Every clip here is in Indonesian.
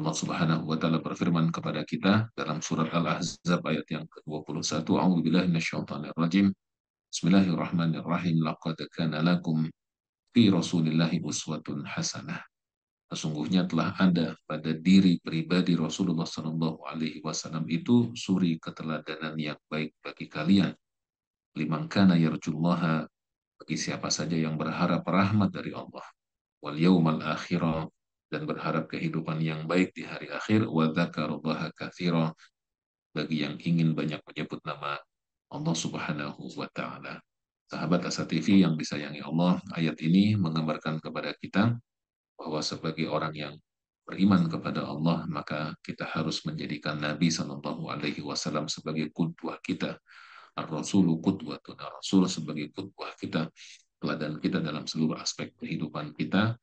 Allah Subhanahu wa taala berfirman kepada kita dalam surat Al-Ahzab ayat yang ke-21, A'udzubillahi minasyaitonir rajim. Bismillahirrahmanirrahim. Laqad kana lakum fi Rasulillahi uswatun hasanah. Sesungguhnya telah ada pada diri pribadi Rasulullah Sallallahu Alaihi Wasallam itu suri keteladanan yang baik bagi kalian. Liman kana yarjullaha bagi siapa saja yang berharap rahmat dari Allah. Wal yaumal akhirah dan berharap kehidupan yang baik di hari akhir wa dzakarallaha katsira bagi yang ingin banyak menyebut nama Allah Subhanahu wa taala. Sahabat Asa TV yang disayangi Allah, ayat ini menggambarkan kepada kita bahwa sebagai orang yang beriman kepada Allah, maka kita harus menjadikan Nabi Shallallahu Alaihi Wasallam sebagai kudwah kita. Ar-Rasulu Rasul sebagai kudwah kita, teladan kita dalam seluruh aspek kehidupan kita,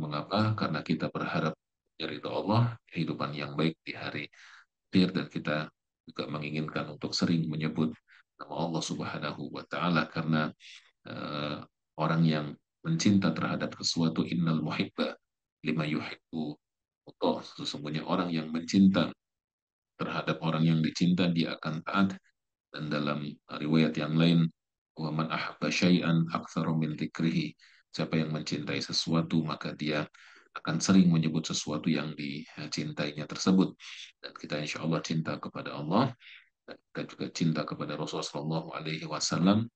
Mengapa? Karena kita berharap dari Allah kehidupan yang baik di hari akhir. Dan kita juga menginginkan untuk sering menyebut nama Allah Subhanahu wa taala karena uh, orang yang mencinta terhadap sesuatu innal muhibba lima yuhibbu Allah. Sesungguhnya orang yang mencinta terhadap orang yang dicinta dia akan taat. Dan dalam riwayat yang lain wa man ahabba syai'an aktsaru min dzikrihi Siapa yang mencintai sesuatu, maka dia akan sering menyebut sesuatu yang dicintainya tersebut. Dan kita insya Allah cinta kepada Allah, dan kita juga cinta kepada Rasulullah Wasallam,